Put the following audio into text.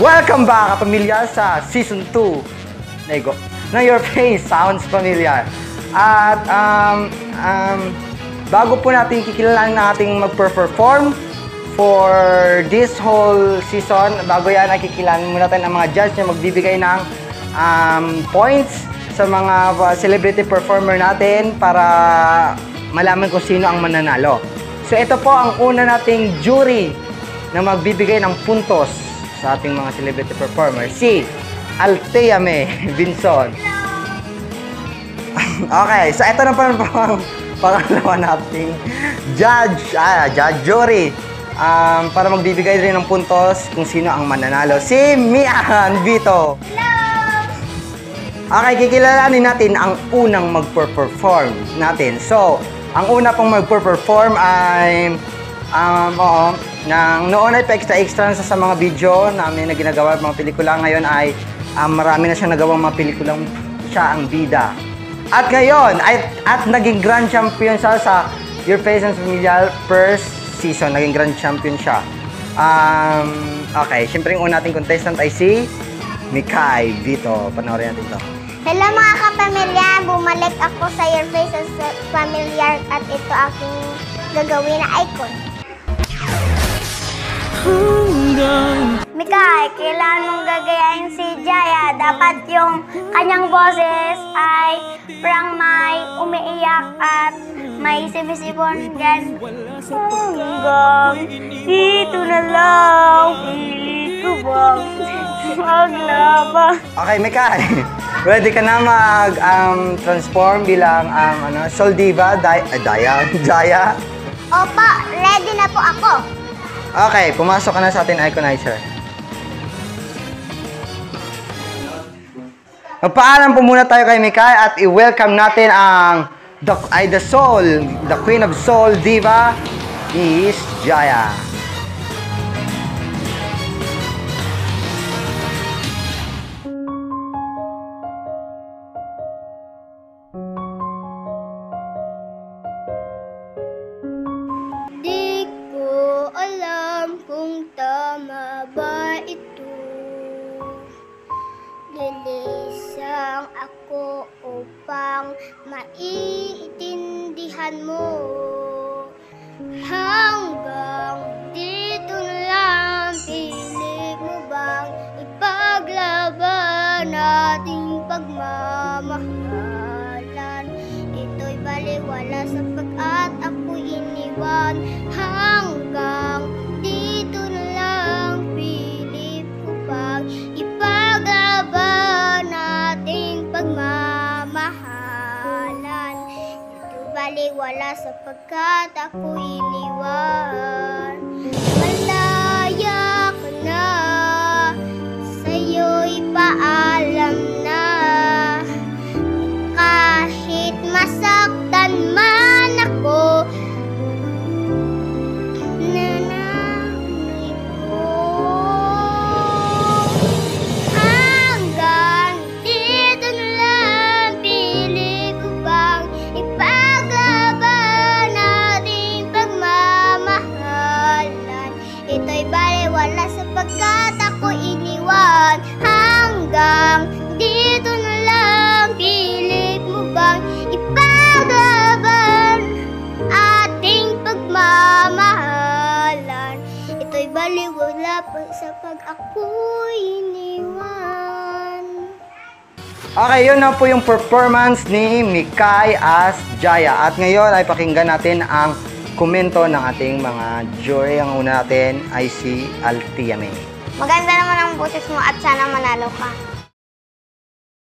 Welcome back, kapamilya, sa Season 2 Nego, na Your Face Sounds Familiar. At um, um, bago po natin kikilalanin na ating mag-perform for this whole season, bago yan, nakikilalanin muna natin ang mga judge na magbibigay ng um, points sa mga uh, celebrity performer natin para malaman kung sino ang mananalo. So ito po ang una nating jury na magbibigay ng puntos sa ating mga celebrity performer, si Althea May Vinson. okay, so ito na pa po ang pangalawa nating judge, ah, judge jury. Um, para magbibigay rin ng puntos kung sino ang mananalo. Si Mian Vito. Okay, kikilalanin natin ang unang mag-perform natin. So, ang una pong mag-perform ay um, oo, nang noon ay pa-extra-extra sa, sa mga video namin na ginagawa mga pelikula. Ngayon ay um, marami na siyang nagawang mga pelikulang siya ang bida. At ngayon, ay, at naging grand champion siya sa Your Face and Familiar first season. Naging grand champion siya. Um, okay, syempre yung una nating contestant ay si Mikay Vito. Panoorin natin to. Hello mga kapamilya! Bumalik ako sa Your Face as Familiar at ito aking gagawin na icon. Mikay, kailan mong gagayain si Jaya? Dapat yung kanyang boses ay parang may umiiyak at may sibisibon gan. Hanggang dito na lang, pilit ko bang maglaba? Okay, Mikay. Ready ka na mag um, transform bilang um, ano, Soul Diva, Di ay, Daya, Jaya? Opo, ready na po ako. Okay, pumasok ka na sa ating iconizer. Magpaalam po muna tayo kay Mikay at i-welcome natin ang the, ay, the Soul, the Queen of Soul Diva, is Jaya. Di alam kung tama ba ito Lilisang ako upang maiintindihan mo. Hanggang dito na lang Pilit mo bang ipaglaban ating pagmamahalan? Ito'y baliwala sapagkat ako'y iniwan. Hanggang Ito'y baliwala sapagkat ako'y iniwan Malaya Ito'y baliwala pa sa pag ako'y iniwan Okay, yun na po yung performance ni Mikay as Jaya. At ngayon ay pakinggan natin ang komento ng ating mga jury. Ang una natin ay si May. Maganda naman ang boses mo at sana manalo ka.